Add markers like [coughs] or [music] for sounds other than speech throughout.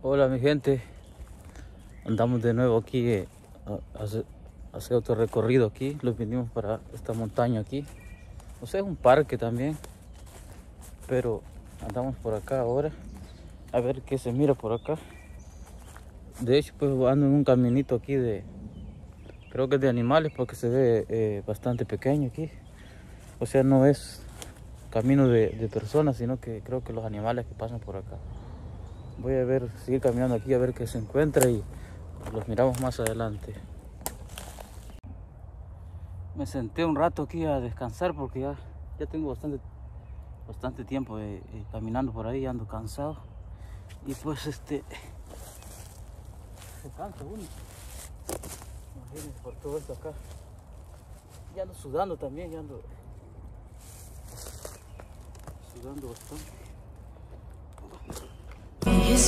Hola mi gente, andamos de nuevo aquí eh, a hacer otro recorrido aquí, los vinimos para esta montaña aquí, o sea es un parque también, pero andamos por acá ahora, a ver qué se mira por acá. De hecho pues ando en un caminito aquí de, creo que de animales porque se ve eh, bastante pequeño aquí, o sea no es camino de personas, sino que creo que los animales que pasan por acá voy a ver, seguir caminando aquí a ver qué se encuentra y los miramos más adelante. Me senté un rato aquí a descansar porque ya, ya tengo bastante, bastante tiempo eh, eh, caminando por ahí, ando cansado. Y pues este, se cansa uno. Imagínense por todo esto acá. Ya ando sudando también, ya ando sudando bastante.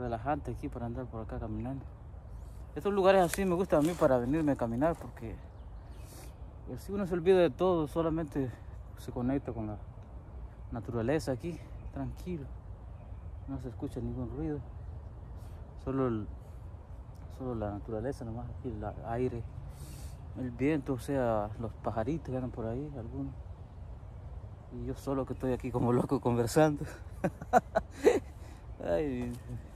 Relajante aquí para andar por acá caminando. Estos lugares así me gustan a mí para venirme a caminar porque si uno se olvida de todo, solamente se conecta con la naturaleza aquí, tranquilo. No se escucha ningún ruido. Solo, el- solo la naturaleza nomás aquí, el aire, el viento, o sea, los pajaritos que andan por ahí, algunos. Y yo solo que estoy aquí como loco conversando. [laughs]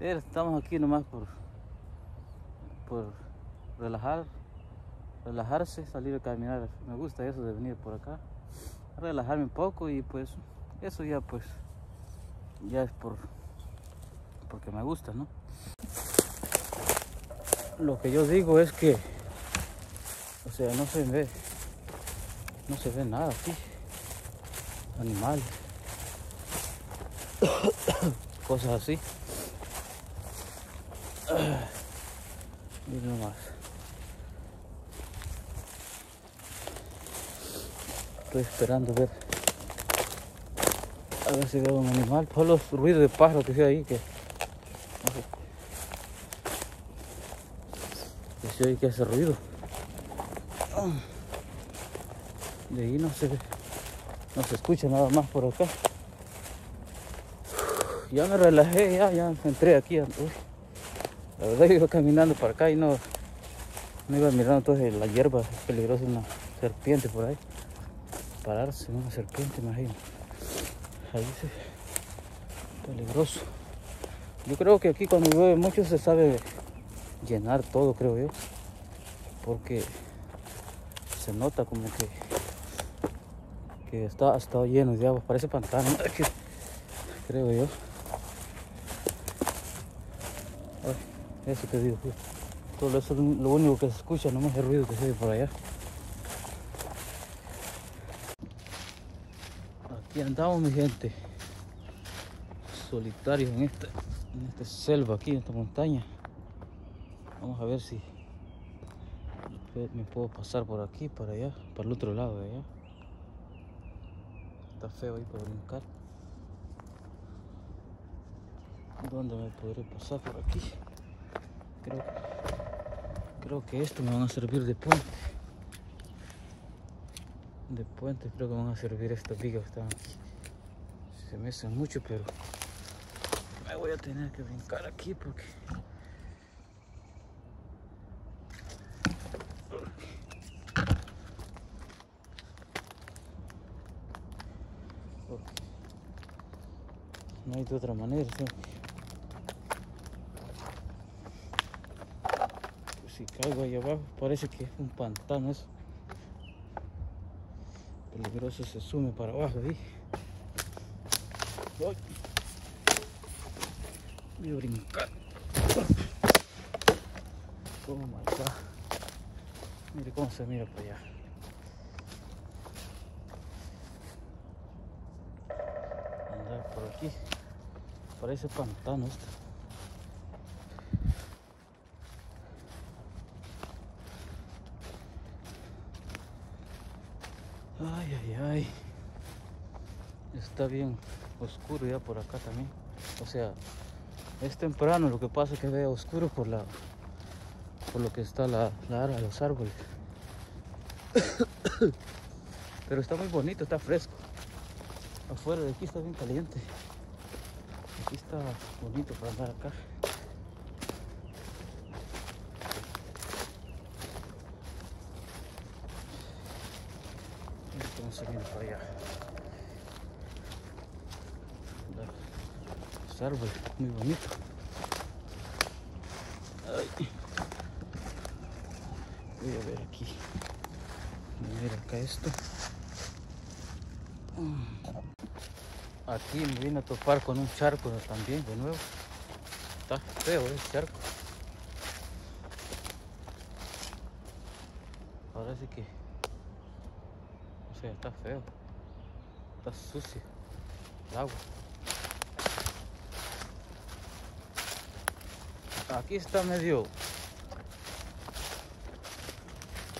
estamos aquí nomás por, por relajar, relajarse, salir a caminar. Me gusta eso de venir por acá, relajarme un poco y pues eso ya pues ya es por porque me gusta, ¿no? Lo que yo digo es que, o sea, no se ve, no se ve nada aquí, animales [coughs] cosas así. Miren nomás. Estoy esperando ver. A ver si veo un animal. Por los ruidos de pájaros que hay ahí que. no. Que se oye que hace ruido. De ahí no se ve. No se escucha nada más por acá ya me relajé, ya, ya entré aquí. Uy, La verdad yo iba caminando para acá y no, no iba mirando entonces la hierba, es peligrosa una serpiente por ahí. Pararse en una serpiente, imagino. Ahí se peligroso. Yo creo que aquí cuando llueve mucho se sabe llenar todo, creo yo. Porque se nota como que que está, ha estado lleno de agua, parece pantano, [laughs] creo yo. Eso que digo, todo eso es lo único que se escucha, no más el ruido que se oye por allá. Aquí andamos mi gente, solitarios en esta, en esta selva aquí, en esta montaña. Vamos a ver si me puedo pasar por aquí, para allá, para el otro lado de allá. Está feo ahí para brincar. ¿Dónde me podré pasar por aquí? Creo, creo que esto me van a servir de puente. De puente creo que me van a servir estas vigas están. Se me hacen mucho, pero me voy a tener que brincar aquí porque... No hay de otra manera. Caigo ahí abajo, parece que es un pantano eso. Peligroso se sume para abajo ahí. Voy. A brincar. Oh my god. Mire cómo se mira para allá. Por aquí. Parece pantano esto. Ay, ay, ay. Está bien oscuro ya por acá también. O sea, es temprano, lo que pasa es que veo oscuro por la por lo que está la, la ara los árboles. [coughs] Pero está muy bonito, está fresco. Afuera de aquí está bien caliente. Aquí está bonito para andar acá. Viene para allá. Los árboles, muy bonito. Voy a ver aquí. Mira acá esto. Aquí me vine a topar con un charco también de nuevo. Está feo el charco. Parece que. Está feo. Está sucio. El agua. Aquí está medio.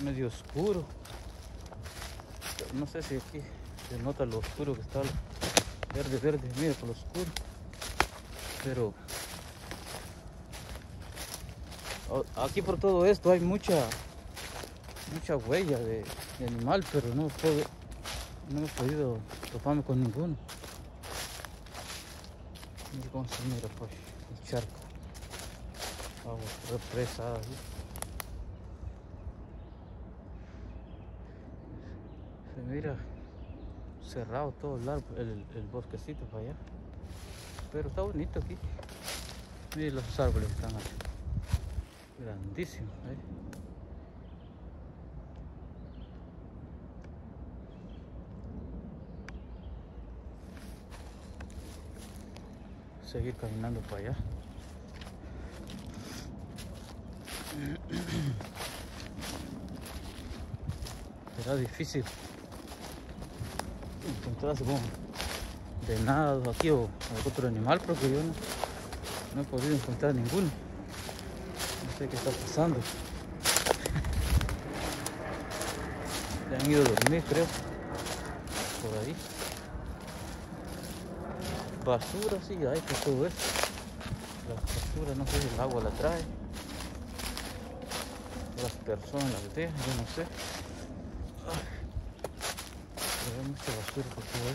medio oscuro. No sé si aquí se nota lo oscuro que está. Verde, verde, mira por lo oscuro. Pero aquí por todo esto hay mucha mucha huella de, animal, pero no puedo no he podido toparme con ninguno. Mira cómo se mira pues el charco. Represada. ¿sí? Se mira cerrado todo el, el, bosquecito para allá. Pero está bonito aquí. Miren los árboles están aquí. Grandísimos. ¿eh? Seguir caminando para allá. Será difícil encontrarse con venado aquí o algún otro animal porque yo no, no he podido encontrar ninguno. No sé qué está pasando. [laughs] Se han ido a dormir creo. Por ahí. Basura sí hay por todo esto. La basura no sé si el agua la trae. Las personas las dejan, yo no sé. Pero hay mucha basura por todo.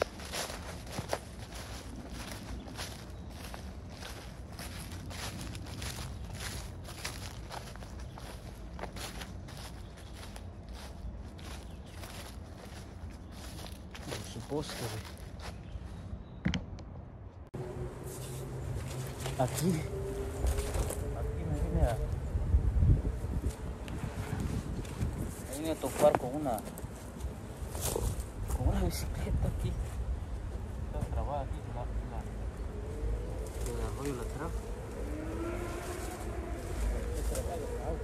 Por supuesto. Aquí, aquí me vine a, me vine a topar con una, con una bicicleta aquí. Está trabada aquí, la, la, el arroyo lateral. Está trabada el agua.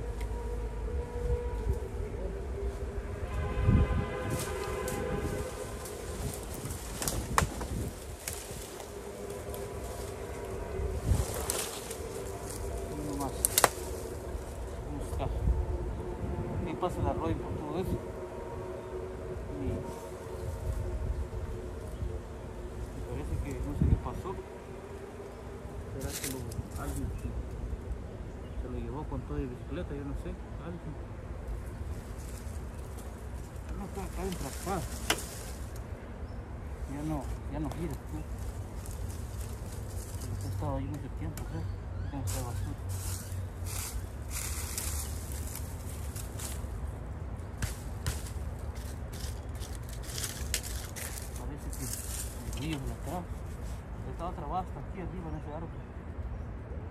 Uno más. Vamos acá. Aquí pasa el arroyo por todo eso. Y me parece que no sé qué pasó. ¿Será que lo, alguien se, lo llevó con toda la bicicleta? Yo no sé. Alguien. Ya no está acá entraspada. Ya no, ya no gira. ¿no? Pero ha estado ahí mucho tiempo, ¿sabes? Tiene esa basura. Parece que el río de atrás estaba trabado hasta aquí arriba en ese árbol.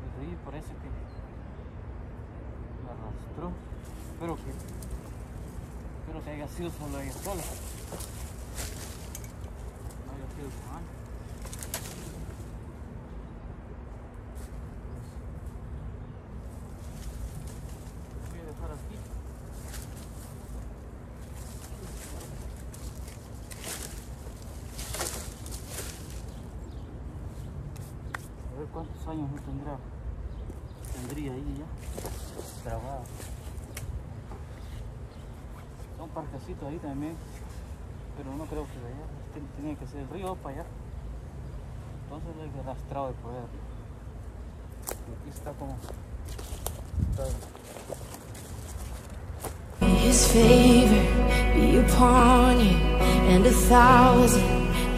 El río parece que lo arrastró. Espero que, espero que haya sido solo ella sola. No haya sido su mano. Voy a dejar aquí. A ver cuántos años no tendrá. Tendría ahí ya. Trabado. Son parquecitos ahí también. pero no creo que de allá. Tiene, tenía que ser el río para allá. Entonces lo he arrastrado de poder. Y aquí está como. Está, His favor be upon you and a thousand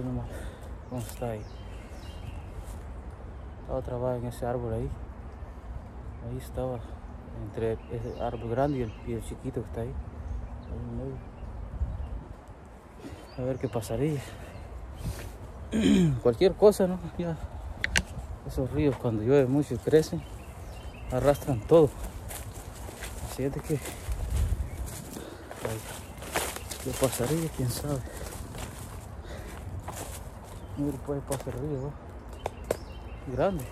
Nomás cómo está ahí. Estaba trabado en ese árbol ahí. Ahí estaba, entre ese árbol grande y el, y chiquito que está ahí. ahí. A ver qué pasaría. [clears throat] Cualquier cosa, ¿no? Ya. Esos ríos cuando llueve mucho y crecen, arrastran todo. Así es de que. ay, ¿Qué pasaría? ¿Quién sabe? Mira, puede pasar el río. Grande.